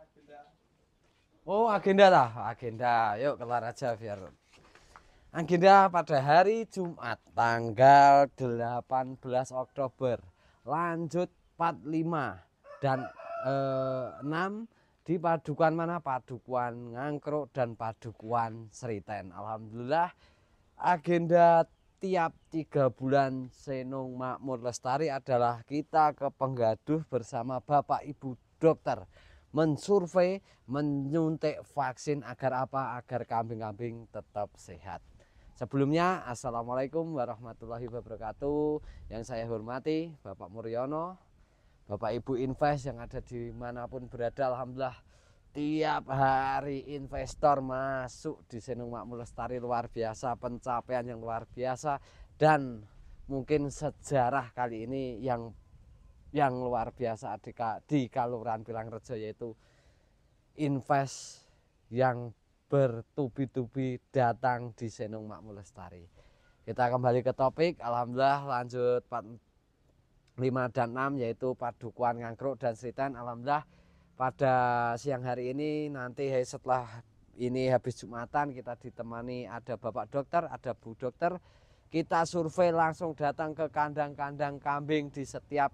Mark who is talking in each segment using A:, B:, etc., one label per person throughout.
A: agenda?
B: Oh agenda lah, agenda. Yuk keluar aja biar. Agenda pada hari Jumat tanggal 18 Oktober lanjut 45 dan eh, 6 di padukuan mana? Padukuan Ngangkruk dan Padukuan Seriten. Alhamdulillah agenda tiap tiga bulan Senung Makmur Lestari adalah kita ke Penggaduh bersama Bapak Ibu Dokter mensurvei, menyuntik vaksin agar apa? Agar kambing-kambing tetap sehat. Sebelumnya, Assalamualaikum warahmatullahi wabarakatuh. Yang saya hormati Bapak Muryono, Bapak Ibu Invest yang ada di mana pun berada, Alhamdulillah tiap hari investor masuk di Senung Makmur Lestari luar biasa, pencapaian yang luar biasa dan mungkin sejarah kali ini yang yang luar biasa di, di Kalurahan Pilangrejo yaitu invest yang bertubi-tubi datang di Senung Makmur Lestari. Kita kembali ke topik, Alhamdulillah lanjut 4, 5 dan 6 yaitu Padukuan Ngangkruk dan Sritan. Alhamdulillah pada siang hari ini nanti setelah ini habis Jumatan kita ditemani ada Bapak Dokter, ada Bu Dokter. Kita survei langsung datang ke kandang-kandang kambing di setiap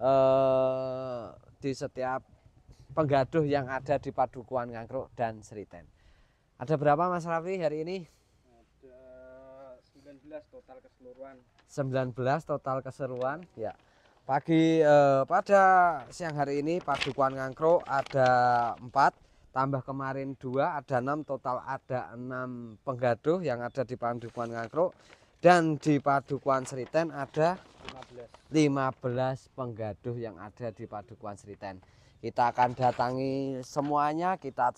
B: eh, di setiap penggaduh yang ada di Padukuan Ngangkruk dan Seriten. Ada berapa Mas Raffi hari ini?
A: Ada 19 total keseluruhan.
B: 19 total keseruan. Ya. Pagi eh, pada siang hari ini Padukuan Ngangkruk ada 4 tambah kemarin dua ada enam total ada enam penggaduh yang ada di Padukuan Ngangkruk dan di Padukuan Seriten ada
A: 15.
B: 15 penggaduh yang ada di Padukuan Seriten. Kita akan datangi semuanya, kita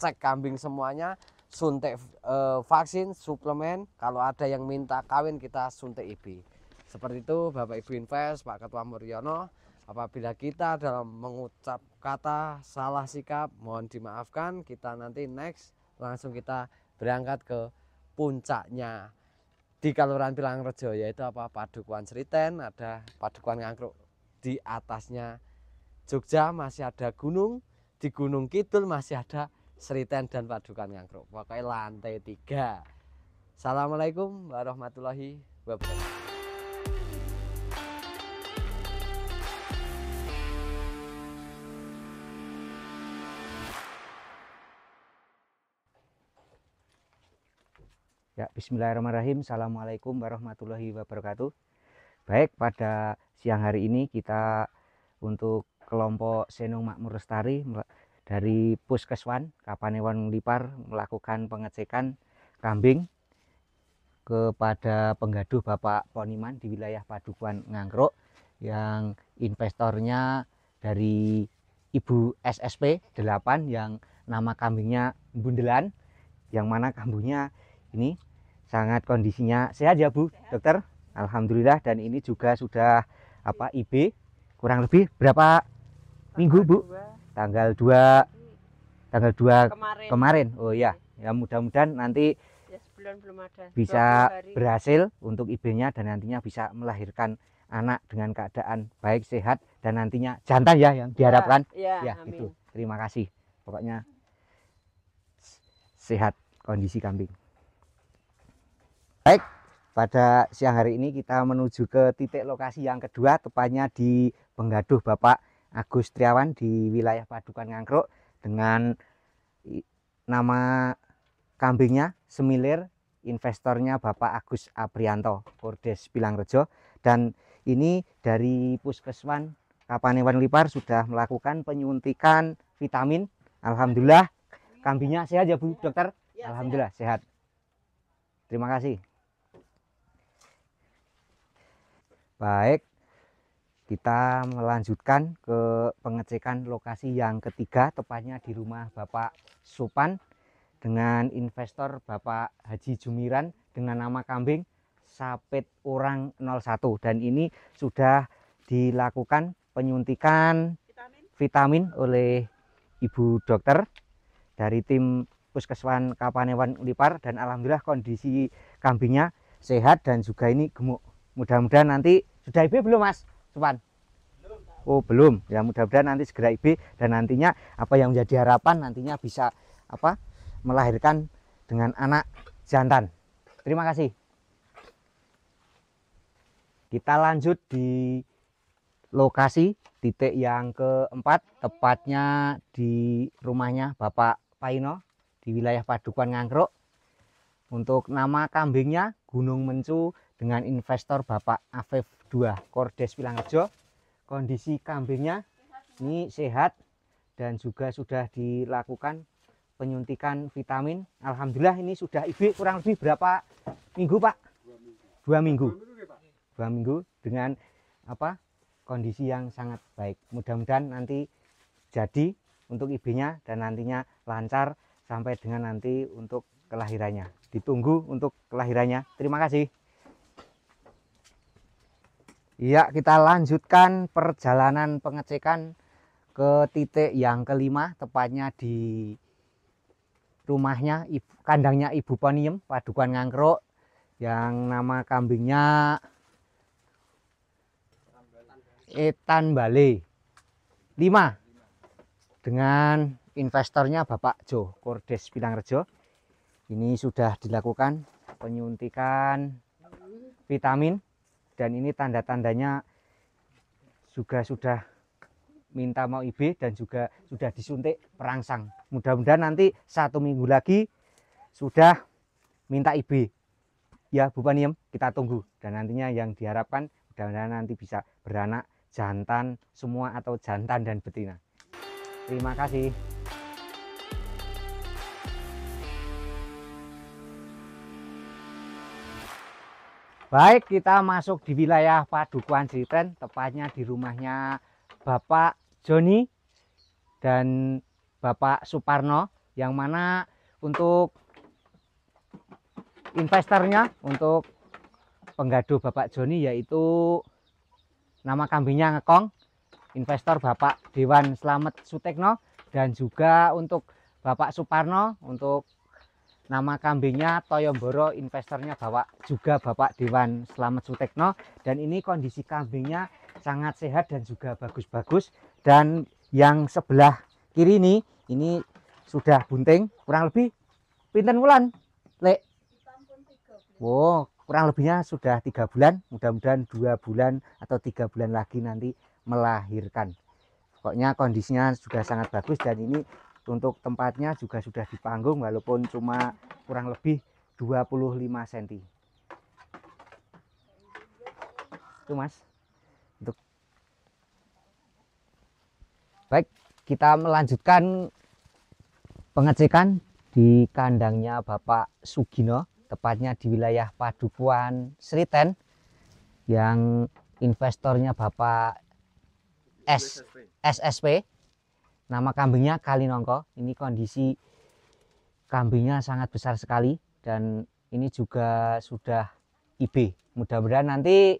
B: cek kambing semuanya, suntik eh, vaksin, suplemen. Kalau ada yang minta kawin kita suntik IB. Seperti itu Bapak Ibu Invest, Pak Ketua Muryono. Apabila kita dalam mengucap kata salah sikap, mohon dimaafkan. Kita nanti next langsung kita berangkat ke puncaknya di Kalurahan Pilangrejo yaitu apa? Padukuan Seriten ada Padukuan Ngangkruk. Di atasnya Jogja masih ada gunung di Gunung Kidul masih ada Seriten dan Padukuan Ngangkruk. Pokoknya lantai tiga. Assalamualaikum warahmatullahi wabarakatuh
C: Ya, bismillahirrahmanirrahim. Assalamualaikum warahmatullahi wabarakatuh. Baik, pada siang hari ini kita untuk kelompok Senung Makmur Lestari dari Puskeswan Kapanewon Lipar melakukan pengecekan kambing kepada penggaduh Bapak Poniman di wilayah Padukuan Ngangkruk yang investornya dari Ibu SSP 8 yang nama kambingnya Bundelan yang mana kambingnya ini sangat kondisinya sehat ya Bu? Dokter? Alhamdulillah. Dan ini juga sudah apa IB kurang lebih berapa minggu Bu? tanggal 2 tanggal 2
D: kemarin.
C: kemarin. Oh ya ya mudah-mudahan nanti
D: ya sebulan belum ada.
C: bisa
D: 20 hari.
C: berhasil untuk IB-nya dan nantinya bisa melahirkan anak dengan keadaan baik sehat dan nantinya jantan ya yang diharapkan.
D: ya,
C: ya
D: amin.
C: itu. Terima kasih. Pokoknya sehat. Kondisi kambing baik pada siang hari ini kita menuju ke titik lokasi yang kedua tepatnya di Penggaduh Bapak Agus Triawan di wilayah Padukan Ngangkruk dengan nama kambingnya Semilir investornya Bapak Agus Aprianto Kordes Pilangrejo dan ini dari Puskeswan Kapanewan Lipar sudah melakukan penyuntikan vitamin. Alhamdulillah kambingnya sehat ya Bu Dokter.
D: Ya,
C: Alhamdulillah sehat. Terima kasih. Baik, kita melanjutkan ke pengecekan lokasi yang ketiga, tepatnya di rumah Bapak Supan dengan investor Bapak Haji Jumiran dengan nama kambing Sapit Orang 01 dan ini sudah dilakukan penyuntikan
D: Vitamin.
C: vitamin oleh ibu dokter dari tim Puskeswan Kapanewan Lipar dan alhamdulillah kondisi kambingnya sehat dan juga ini gemuk. Mudah-mudahan nanti sudah IB belum Mas? Supan? Oh belum. Ya mudah-mudahan nanti segera IB dan nantinya apa yang menjadi harapan nantinya bisa apa melahirkan dengan anak jantan. Terima kasih. Kita lanjut di lokasi titik yang keempat tepatnya di rumahnya Bapak Paino di wilayah Padukuan Ngangkruk. Untuk nama kambingnya Gunung Mencu dengan investor Bapak Afif 2 Kordes Pilangrejo. Kondisi kambingnya ini sehat dan juga sudah dilakukan penyuntikan vitamin. Alhamdulillah ini sudah IB kurang lebih berapa minggu Pak? Dua minggu. Dua minggu dengan apa kondisi yang sangat baik. Mudah-mudahan nanti jadi untuk IB-nya dan nantinya lancar sampai dengan nanti untuk kelahirannya. Ditunggu untuk kelahirannya. Terima kasih. Iya, kita lanjutkan perjalanan pengecekan ke titik yang kelima, tepatnya di rumahnya, kandangnya Ibu Poniem, Padukuan Ngangkruk, yang nama kambingnya Etan Bale. 5 dengan investornya Bapak Jo Kordes Pilangrejo ini sudah dilakukan penyuntikan vitamin dan ini tanda-tandanya juga sudah minta mau IB dan juga sudah disuntik perangsang mudah-mudahan nanti satu minggu lagi sudah minta IB ya Bu Paniem kita tunggu dan nantinya yang diharapkan mudah-mudahan nanti bisa beranak jantan semua atau jantan dan betina. Terima kasih. Baik, kita masuk di wilayah Padukuan Sriten, tepatnya di rumahnya Bapak Joni dan Bapak Suparno, yang mana untuk investornya, untuk penggaduh Bapak Joni yaitu Nama kambingnya ngekong, investor Bapak Dewan Slamet Sutekno dan juga untuk Bapak Suparno untuk nama kambingnya Toyomboro investornya Bapak juga Bapak Dewan Slamet Sutekno. Dan ini kondisi kambingnya sangat sehat dan juga bagus-bagus. Dan yang sebelah kiri ini ini sudah bunting kurang lebih pinten wulan lek? Wow kurang lebihnya sudah tiga bulan. Mudah-mudahan dua bulan atau tiga bulan lagi nanti melahirkan. Pokoknya kondisinya sudah sangat bagus dan ini untuk tempatnya juga sudah dipanggung walaupun cuma kurang lebih 25 cm itu mas. Untuk baik kita melanjutkan pengecekan di kandangnya Bapak Sugino tepatnya di wilayah Padukuan Sriten yang investornya Bapak S SSP nama kambingnya Kalinongko. Ini kondisi kambingnya sangat besar sekali dan ini juga sudah IB mudah-mudahan nanti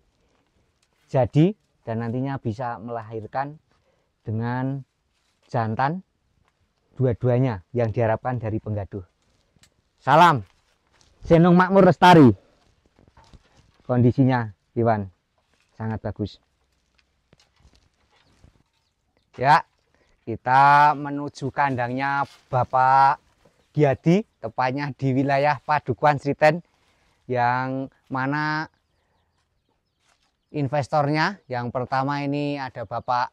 C: jadi dan nantinya bisa melahirkan dengan jantan dua-duanya yang diharapkan dari penggaduh. Salam. Senung Makmur Lestari. Kondisinya, Iwan, sangat bagus. Ya, kita menuju kandangnya Bapak Giadi, tepatnya di wilayah Padukuan Sriten, yang mana investornya yang pertama ini ada Bapak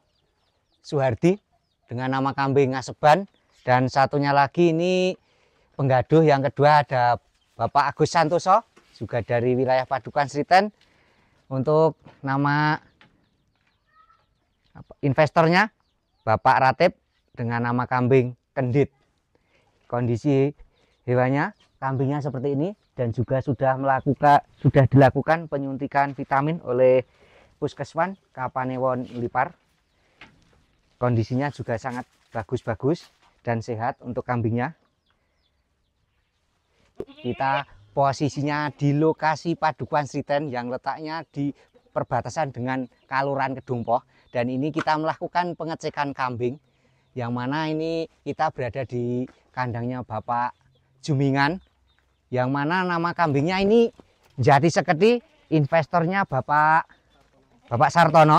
C: Suhardi dengan nama kambing Ngaseban dan satunya lagi ini penggaduh yang kedua ada Bapak Agus Santoso juga dari wilayah Padukan Sriten untuk nama investornya Bapak Ratip dengan nama kambing Kendit. Kondisi hewannya kambingnya seperti ini dan juga sudah melakukan sudah dilakukan penyuntikan vitamin oleh Puskeswan Kapanewon Lipar. Kondisinya juga sangat bagus-bagus dan sehat untuk kambingnya. Kita posisinya di lokasi Padukuan Sriten yang letaknya di perbatasan dengan Kaluran Kedungpoh dan ini kita melakukan pengecekan kambing yang mana ini kita berada di kandangnya Bapak Jumingan yang mana nama kambingnya ini Jati Seketi investornya Bapak Bapak Sartono.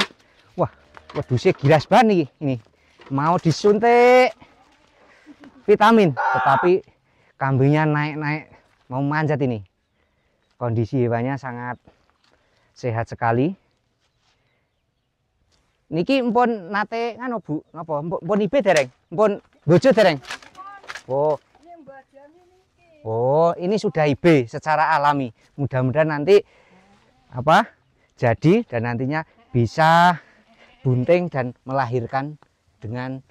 C: Wah wedusnya giras banget nih ini. Mau disuntik vitamin tetapi kambingnya naik-naik mau manjat ini. Kondisi hewannya sangat sehat sekali niki mpun nate ngano Bu mpun mpun ibe dereng mpun bojo dereng oh Oh, ini sudah IB secara alami. Mudah-mudahan nanti apa? Jadi dan nantinya bisa bunting dan melahirkan dengan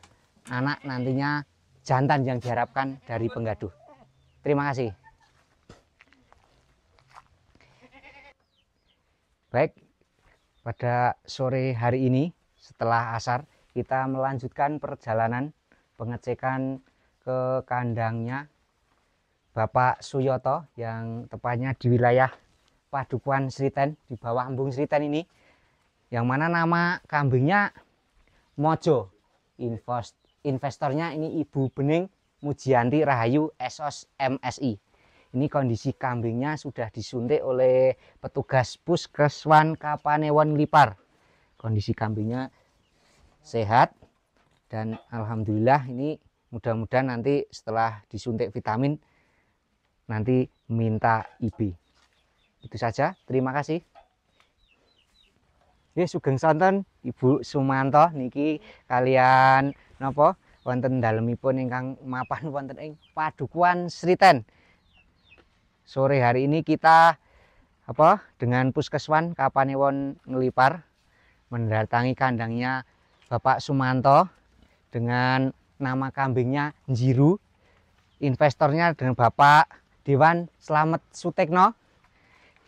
C: anak nantinya jantan yang diharapkan dari penggaduh. Terima kasih. Baik, pada sore hari ini setelah asar kita melanjutkan perjalanan pengecekan ke kandangnya Bapak Suyoto yang tepatnya di wilayah Padukuan Sriten di bawah Embung Sriten ini yang mana nama kambingnya Mojo. Invest, investornya ini Ibu Bening Mujianti Rahayu SOS MSI ini kondisi kambingnya sudah disuntik oleh petugas puskeswan Kapanewon Lipar. Kondisi kambingnya sehat dan Alhamdulillah ini mudah-mudahan nanti setelah disuntik vitamin nanti minta IB. Itu saja, terima kasih. Ya sugeng sonten Ibu Sumanto niki kalian napa wonten dalemipun ingkang mapan wonten ing Padukuan Sriten. Sore hari ini kita apa dengan Puskeswan Kapanewon Ngelipar mendatangi kandangnya Bapak Sumanto dengan nama kambingnya Jiru. Investornya dengan Bapak Dewan Slamet Sutekno.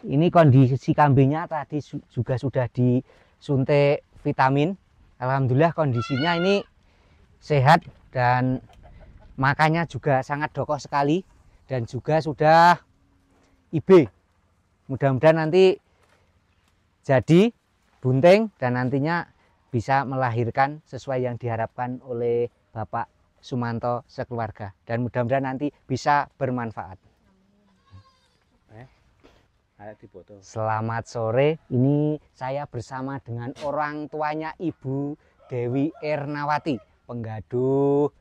C: Ini kondisi kambingnya tadi juga sudah disuntik vitamin. Alhamdulillah kondisinya ini sehat dan makannya juga sangat dokoh sekali dan juga sudah IB. Mudah-mudahan nanti jadi bunting dan nantinya bisa melahirkan sesuai yang diharapkan oleh Bapak Sumanto sekeluarga dan mudah-mudahan nanti bisa bermanfaat. Selamat sore. Ini saya bersama dengan orang tuanya Ibu Dewi Ernawati, penggaduh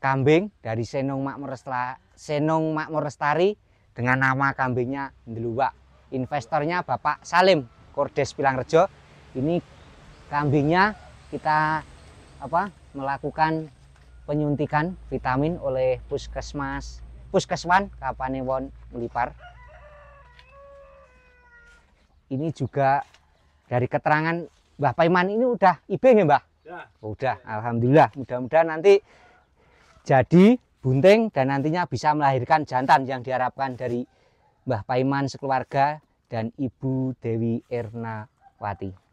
C: kambing dari Senong Makmur Lestari, Senong Makmur Lestari dengan nama kambingnya Ndeluwak. Investornya Bapak Salim Kordes Pilangrejo. Ini kambingnya kita apa melakukan penyuntikan vitamin oleh Puskesmas Puskeswan Kapanewon Melipar ini juga dari keterangan Mbah Paiman ini udah IB ya Mbah?
A: Ya.
C: Udah, Alhamdulillah. Mudah-mudahan nanti jadi bunting dan nantinya bisa melahirkan jantan yang diharapkan dari Mbah Paiman sekeluarga dan Ibu Dewi Ernawati.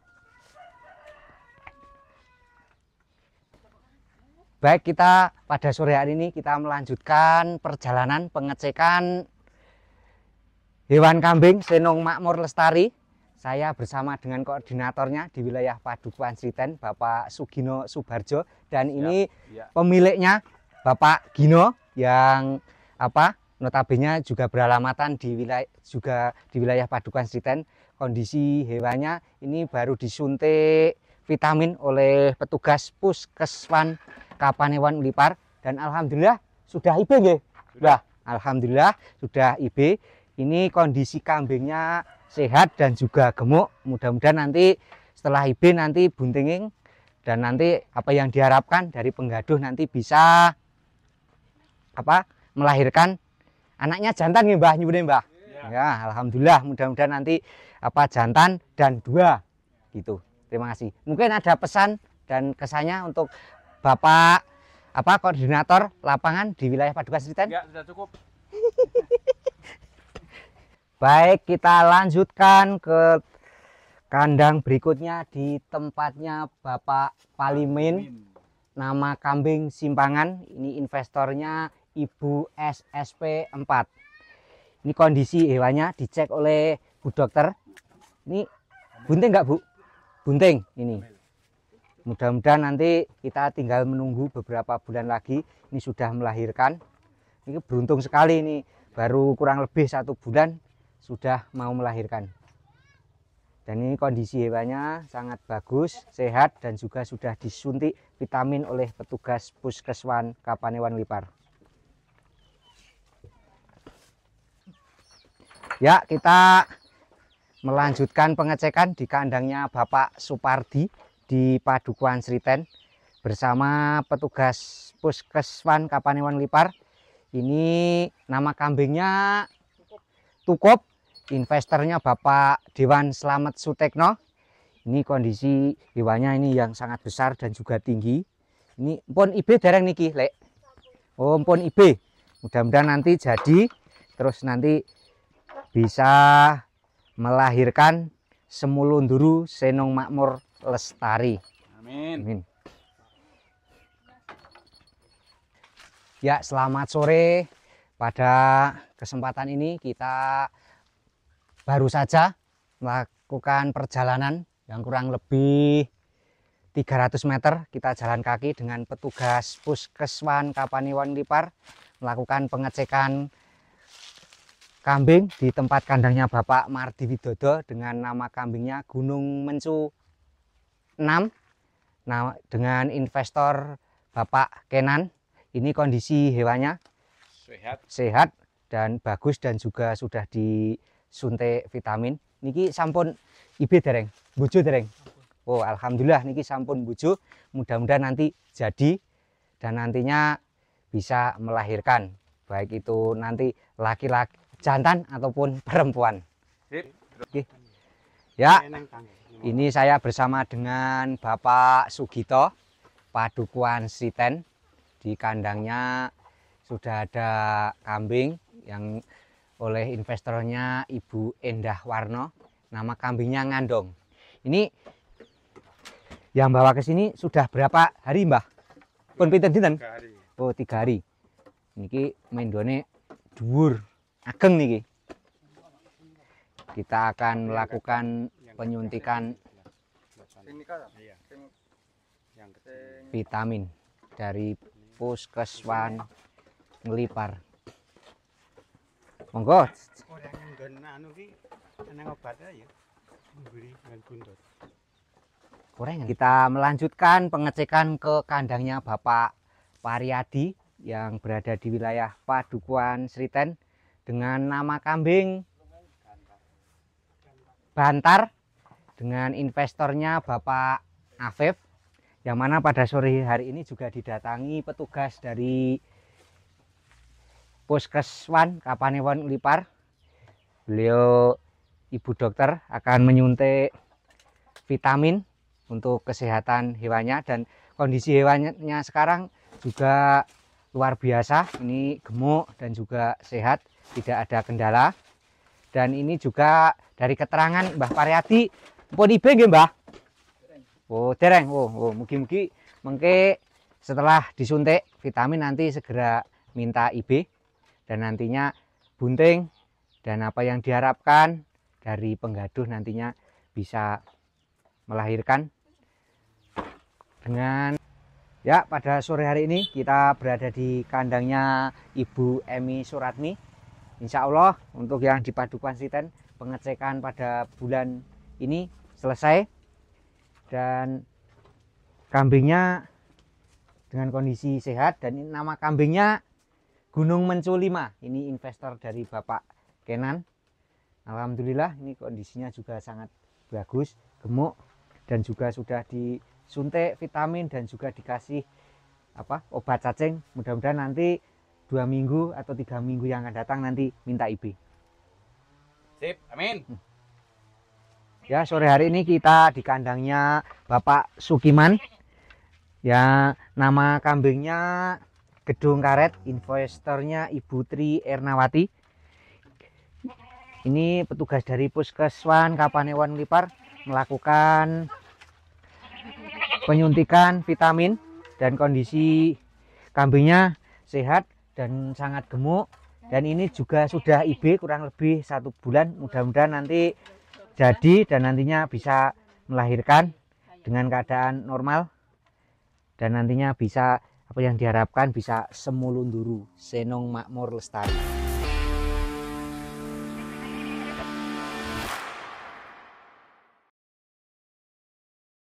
C: Baik, kita pada sore hari ini kita melanjutkan perjalanan pengecekan hewan kambing Senong Makmur Lestari saya bersama dengan koordinatornya di wilayah Padukuan Sriten, Bapak Sugino Subarjo, dan ini
A: ya.
C: pemiliknya Bapak Gino yang apa notabene juga beralamatan di wilayah juga di wilayah Padukuan Sriten. Kondisi hewannya ini baru disuntik vitamin oleh petugas Puskeswan Kapanewan Lipar dan alhamdulillah sudah IB nggih. Nah, alhamdulillah sudah IB. Ini kondisi kambingnya sehat dan juga gemuk. Mudah-mudahan nanti setelah IB nanti buntinging dan nanti apa yang diharapkan dari penggaduh nanti bisa apa melahirkan anaknya jantan nih Mbah nyuwun Mbah. Ya. ya, alhamdulillah mudah-mudahan nanti apa jantan dan dua gitu. Terima kasih. Mungkin ada pesan dan kesannya untuk Bapak apa koordinator lapangan di wilayah Paduka Sriten?
A: Ya, sudah cukup.
C: Baik, kita lanjutkan ke kandang berikutnya di tempatnya Bapak Palimin. Nama kambing simpangan, ini investornya Ibu SSP 4. Ini kondisi hewannya dicek oleh Bu Dokter. Ini bunting enggak Bu? Bunting ini. Mudah-mudahan nanti kita tinggal menunggu beberapa bulan lagi. Ini sudah melahirkan. Ini beruntung sekali ini. Baru kurang lebih satu bulan sudah mau melahirkan. dan ini kondisi hewannya sangat bagus sehat dan juga sudah disuntik vitamin oleh petugas puskeswan Kapanewan Lipar ya kita melanjutkan pengecekan di kandangnya Bapak Supardi di Padukuan Sriten bersama petugas Puskeswan Kapanewan Lipar. Ini nama kambingnya Tukop, investornya Bapak Dewan Slamet Sutekno. Ini kondisi hewannya ini yang sangat besar dan juga tinggi. Ini pun IB dereng niki, Lek. Oh, pun IB. Mudah-mudahan nanti jadi terus nanti bisa melahirkan semulunduru senong makmur lestari.
A: Amin.
C: Amin. Ya, selamat sore. Pada kesempatan ini kita baru saja melakukan perjalanan yang kurang lebih 300 meter kita jalan kaki dengan petugas Puskeswan Kapaniwan Lipar melakukan pengecekan kambing di tempat kandangnya Bapak Mardi Widodo dengan nama kambingnya Gunung Mencu 6 nah, dengan investor Bapak Kenan ini kondisi hewannya
A: Sehat.
C: sehat dan bagus dan juga sudah disuntik vitamin niki sampun ibe dereng bojo dereng oh alhamdulillah niki sampun bojo mudah-mudahan nanti jadi dan nantinya bisa melahirkan baik itu nanti laki-laki jantan ataupun perempuan
A: Sip.
C: Oke. ya. Ini saya bersama dengan Bapak Sugito Padukuan Sriten. Di kandangnya sudah ada kambing yang oleh investornya Ibu Endah Warno. Nama kambingnya Ngandong. Ini yang bawa ke sini sudah berapa hari Mbah? Pun pinten dinten oh tiga hari. Niki mendone dhuwur ageng niki. Kita akan melakukan
A: Yang
C: penyuntikan vitamin dari puskeswan ngelipar. Monggo. Kita melanjutkan pengecekan ke kandangnya Bapak Pariadi yang berada di wilayah Padukuan Sriten dengan nama kambing Bantar dengan investornya Bapak Afif yang mana pada sore hari ini juga didatangi petugas dari Puskeswan Kapanewon Lipar. Beliau ibu dokter akan menyuntik vitamin untuk kesehatan hewannya dan kondisi hewannya sekarang juga luar biasa. Ini gemuk dan juga sehat, tidak ada kendala. Dan ini juga dari keterangan Mbah Pariati, pun ibe nggih Mbah? Oh, dereng. Oh, oh mugi-mugi mengke setelah disuntik vitamin nanti segera minta IB dan nantinya bunting dan apa yang diharapkan dari penggaduh nantinya bisa melahirkan dengan ya pada sore hari ini kita berada di kandangnya Ibu Emi Suratmi Insya Allah untuk yang di Padukuan Sriten pengecekan pada bulan ini selesai. Dan kambingnya dengan kondisi sehat. Dan ini nama kambingnya Gunung Mencu 5 ini investor dari Bapak Kenan. Alhamdulillah ini kondisinya juga sangat bagus gemuk dan juga sudah disuntik vitamin dan juga dikasih apa obat cacing. Mudah-mudahan nanti dua minggu atau tiga minggu yang akan datang nanti minta IB
A: Sip. Amin.
C: Ya, sore hari ini kita di kandangnya Bapak Sukiman. Ya, nama kambingnya Gedung Karet, investornya Ibu Tri Ernawati. Ini petugas dari Puskeswan Kapanewan Lipar melakukan penyuntikan vitamin dan kondisi kambingnya sehat dan sangat gemuk dan ini juga sudah IB kurang lebih satu bulan mudah-mudahan nanti jadi dan nantinya bisa melahirkan dengan keadaan normal. Dan nantinya bisa apa yang diharapkan bisa semulunduru. Senong makmur lestari